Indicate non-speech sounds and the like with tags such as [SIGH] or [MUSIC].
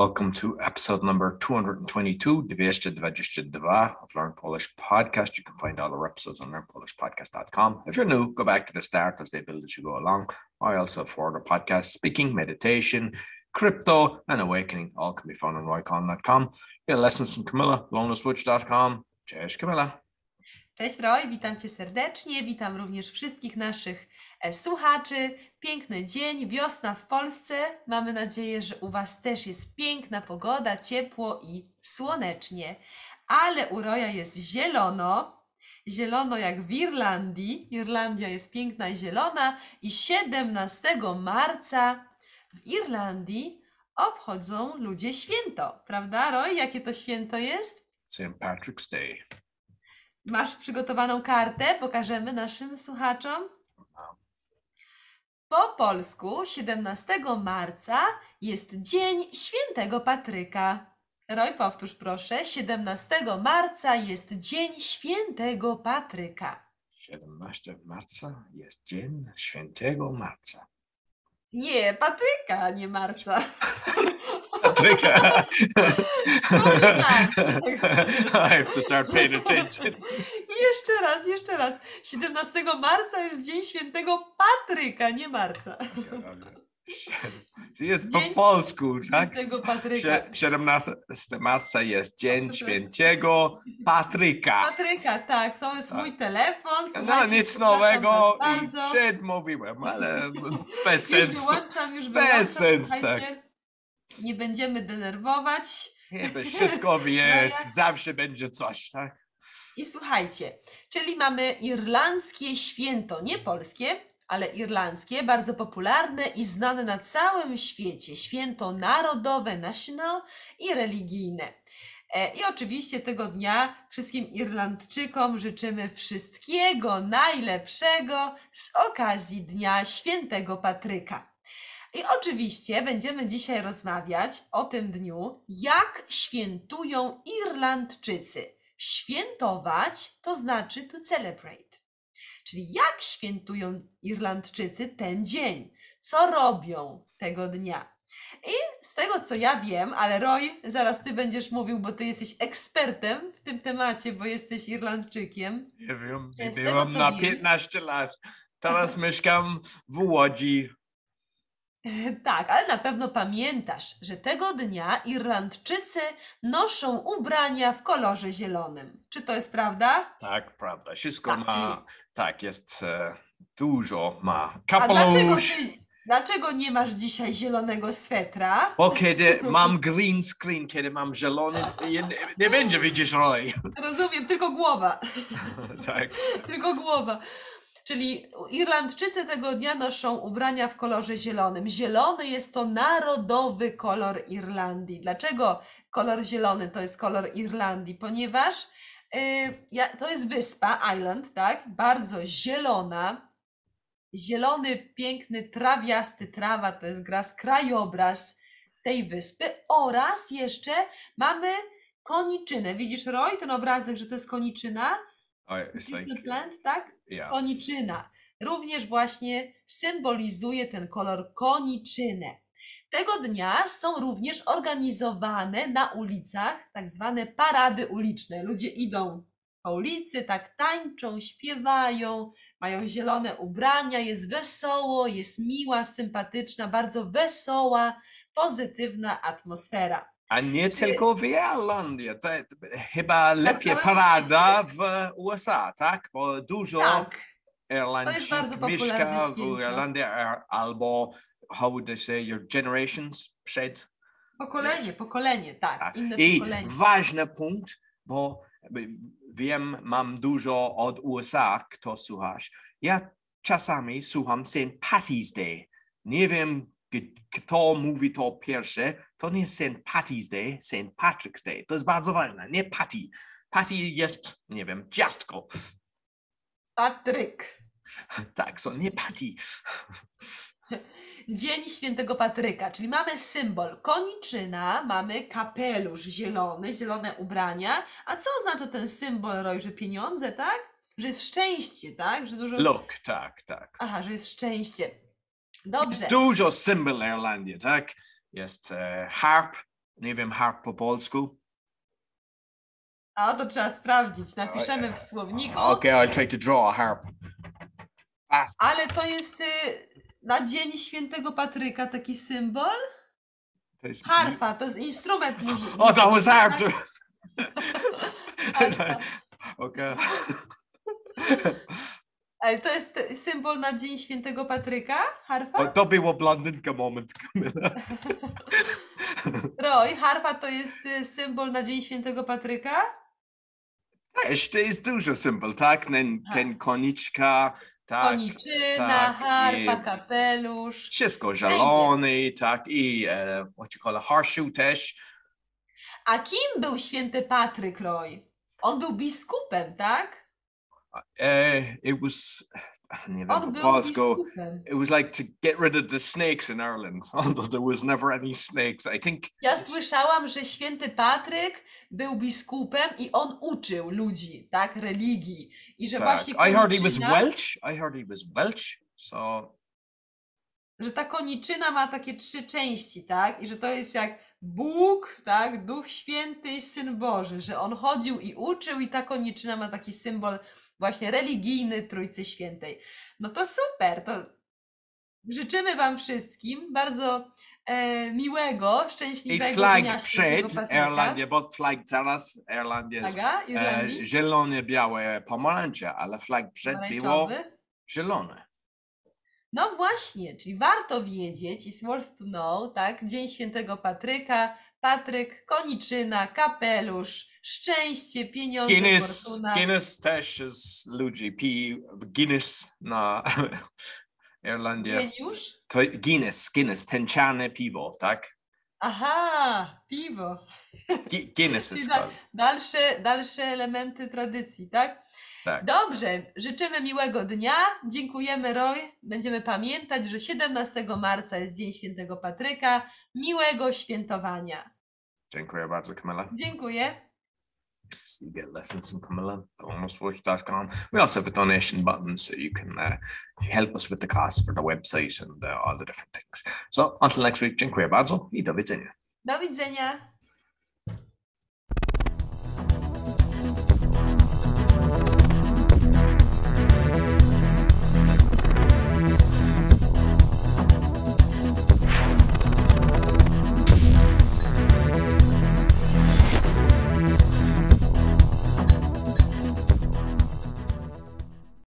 Welcome to episode number 222, 222 of Learn Polish Podcast. You can find all our episodes on learnpolishpodcast.com. If you're new, go back to the start as they build as you go along. I also have four other podcasts, speaking, meditation, crypto, and awakening. All can be found on roycon.com. Get lessons from Camilla, lonerswitch.com. Cześć Camilla. Cześć Roy, witam Cię serdecznie, witam również wszystkich naszych e, słuchaczy. Piękny dzień, wiosna w Polsce. Mamy nadzieję, że u Was też jest piękna pogoda, ciepło i słonecznie. Ale u Roya jest zielono, zielono jak w Irlandii. Irlandia jest piękna i zielona i 17 marca w Irlandii obchodzą ludzie święto, prawda Roy? Jakie to święto jest? St. Patrick's Day. Masz przygotowaną kartę? Pokażemy naszym słuchaczom. Po polsku 17 marca jest Dzień Świętego Patryka. Roy, powtórz proszę. 17 marca jest Dzień Świętego Patryka. 17 marca jest Dzień Świętego Marca. Nie, Patryka, nie marca. [LAUGHS] Max. [LAUGHS] [LAUGHS] I have to start paying attention. Jeszcze raz, jeszcze raz. 17 marca jest Dzień Świętego Patryka, nie marca. Jest po polsku, tak? Świętego Patryka. Sie- 17 marca jest Dzień. Świętego Patryka. Patryka, tak, to jest mój telefon. No nic nowego i bardzo. przedmówiłem, ale [LAUGHS] bez Już sensu. wyłączam, już Bez sensu, słuchajcie. Nie będziemy denerwować. Chyba wszystko wie, [LAUGHS] No zawsze będzie coś, tak? I słuchajcie, czyli mamy irlandzkie święto, nie polskie, ale irlandzkie, bardzo popularne i znane na całym świecie. Święto narodowe, national i religijne. E, I oczywiście tego dnia wszystkim Irlandczykom życzymy wszystkiego najlepszego z okazji Dnia Świętego Patryka. I oczywiście będziemy dzisiaj rozmawiać o tym dniu, jak świętują Irlandczycy. Świętować to znaczy to celebrate. Czyli jak świętują Irlandczycy ten dzień? Co robią tego dnia? I z tego co ja wiem, ale Roy, zaraz ty będziesz mówił, bo ty jesteś ekspertem w tym temacie, bo jesteś Irlandczykiem. Nie wiem, nie co na wiem. 15 lat. Teraz mieszkam w Łodzi. [LAUGHS] Tak, ale na pewno pamiętasz, że tego dnia Irlandczycy noszą ubrania w kolorze zielonym. Czy to jest prawda? Tak, prawda. Wszystko Tak, ma, tak, jest e, dużo ma. A dlaczego, Kapelusz, ty, dlaczego nie masz dzisiaj zielonego swetra? bo kiedy [LAUGHS] mam green screen, kiedy mam zielony, nie, nie będzie widzieć Roy. Rozumiem, tylko głowa. [LAUGHS] tak. Tylko głowa. Czyli Irlandczycy tego dnia noszą ubrania w kolorze zielonym. Zielony jest to narodowy kolor Irlandii. Dlaczego kolor zielony to jest kolor Irlandii? Ponieważ y, ja, to jest wyspa, island, tak? Bardzo zielona. Zielony, piękny, trawiasty trawa to jest gras, krajobraz tej wyspy oraz jeszcze mamy koniczynę. Widzisz, Roy, ten obrazek, że to jest koniczyna? Seed like, plant, tak? yeah. Koniczyna. Również właśnie symbolizuje ten kolor koniczynę. Tego dnia są również organizowane na ulicach tak zwane parady uliczne. Ludzie idą po ulicy, tak tańczą, śpiewają, mają zielone ubrania, jest wesoło, jest miła, sympatyczna, bardzo wesoła, pozytywna atmosfera. A nie Czy- tylko w Irlandii. To, chyba lepiej parada w USA, tak? Bo dużo Tak, Irlandczyków mieszka w święto. Irlandii albo how would they say your generations przed. pokolenie, pokolenie, tak, Tak. inne I pokolenie. ważny punkt, bo wiem, mam dużo od USA, kto słuchasz. Ja czasami słucham St. Patty's Day. Nie wiem, kto mówi to pierwsze. To nie St. Patty's Day, St. Patrick's Day. To jest bardzo ważne, nie Patty. Patty jest, nie wiem, ciastko. Patryk. [LAUGHS] Tak, so nie Patty. [LAUGHS] Dzień Świętego Patryka, czyli mamy symbol koniczyna, mamy kapelusz zielony, zielone ubrania. A co oznacza ten symbol, Roy, że pieniądze, tak? Że jest szczęście, tak? Że dużo... Look, tak, tak. Aha, że jest szczęście. Dobrze. Dużo symbol Irlandii, tak? Jest e, harp, Nie wiem, harp po polsku. A to trzeba sprawdzić. Napiszemy w słowniku. Okay, I'll try to draw a harp. Fast. Ale to jest y, na Dzień Świętego Patryka taki symbol? To jest- Harfa, to jest instrument muzyczny. [LAUGHS] Oh, that was Harfa. [LAUGHS] [LAUGHS] okay. Ale to jest symbol na Dzień Świętego Patryka? Harfa? To było blondynka moment, Kamila. [LAUGHS] Roy, harfa to jest y, symbol na Dzień Świętego Patryka? Też to jest dużo symbol, tak? Ten, Tak. ten koniczka, tak? Koniczyna, tak, harfa, i- kapelusz. Wszystko zielony, tak? I uh, what you call a horseshoe też. A kim był święty Patryk, Roy? On był biskupem, tak? Uh, it was, [SIGHS] wiem On polsku. biskupem. It was like to get rid of the snakes in Ireland, [LAUGHS] although there was never any snakes. I think Ja słyszałam, że święty Patryk był biskupem i on uczył ludzi, tak, religii. I że tak, właśnie I heard he was koniczyna- Welsh. I heard he was Welsh. So że ta koniczyna ma takie trzy części, tak? I że to jest jak Bóg, tak? Duch Święty i Syn Boży, że on chodził i uczył i ta koniczyna ma taki symbol właśnie religijny Trójcy Świętej. No to super, to życzymy Wam wszystkim bardzo e, miłego, i szczęśliwego flag dnia Świętego przed. Irlandia, bo flag teraz Irlandia jest Flaga e, Irlandii? zielone, białe, pomarańcze, ale flag przed było zielone. No właśnie, czyli warto wiedzieć, is worth to know, tak? Dzień Świętego Patryka, Patryk, koniczyna, kapelusz, szczęście, pieniądze, Guinness, fortuna. Guinness też jest ludzi, pi, Guinness na [LAUGHS] Irlandia. Geniusz? To Guinness, Guinness, tęczane piwo, tak? Aha, piwo. Guinness jest da- called. Dalsze, dalsze elementy tradycji, tak? Tak. Dobrze, życzymy miłego dnia. Dziękujemy, Roy. Będziemy pamiętać, że 17 marca jest Dzień Świętego Patryka. Miłego świętowania. Dziękuję bardzo, Camilla. Dziękuję. So you get lessons from Camilla at almostwatch.com. We also have a donation button so you can uh, help us with the cost for the website and uh, all the different things. So until next week, dziękuję bardzo i do widzenia. Do widzenia.